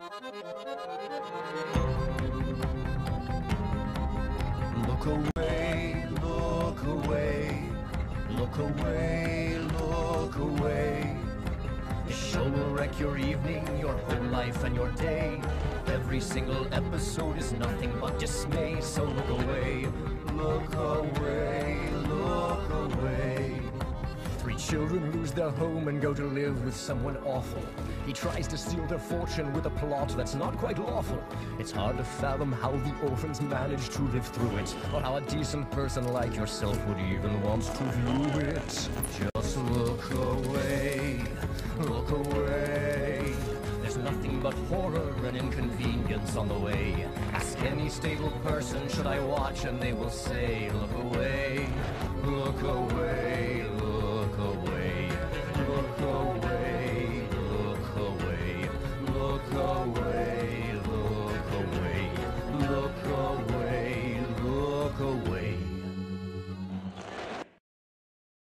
Look away, look away, look away, look away. The show will wreck your evening, your whole life, and your day. Every single episode is nothing but dismay, so look away, look away, children lose their home and go to live with someone awful. He tries to steal their fortune with a plot that's not quite lawful. It's hard to fathom how the orphans manage to live through it, or how a decent person like yourself would even want to view it. Just look away, look away. There's nothing but horror and inconvenience on the way. Ask any stable person, should I watch, and they will say, Look away, away, look away, look away, look away.